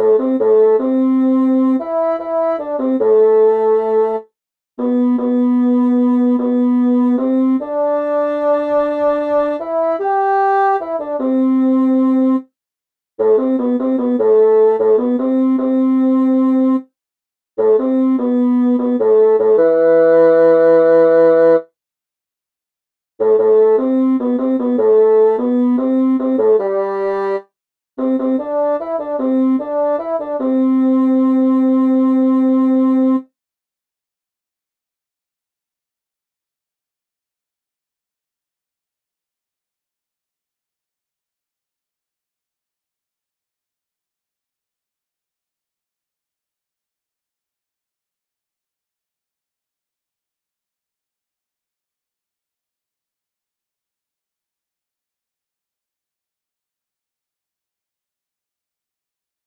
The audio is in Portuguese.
Música